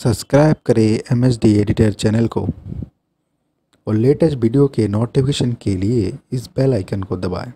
Subscribe करें M S D editor channel को और लेटेस्ट वीडियो के नोटिफिकेशन के लिए इस बेल आइकन को दबाएँ।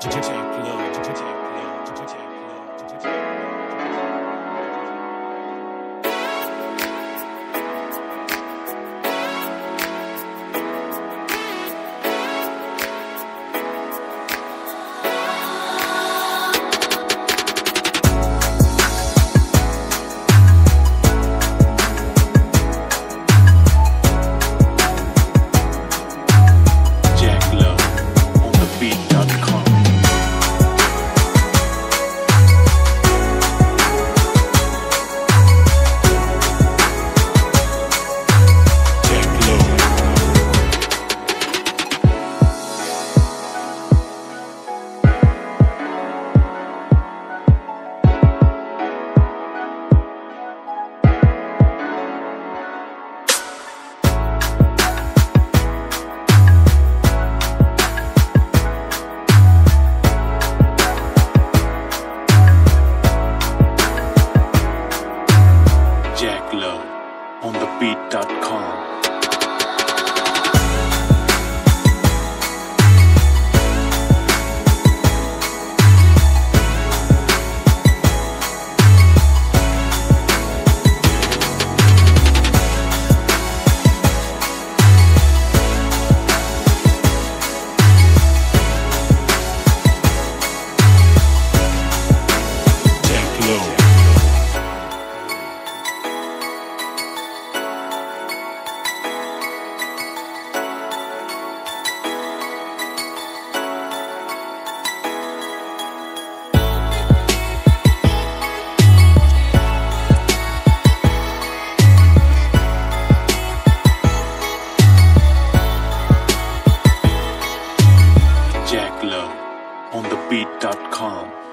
挣钱，挣了挣钱，挣了挣钱。dot com.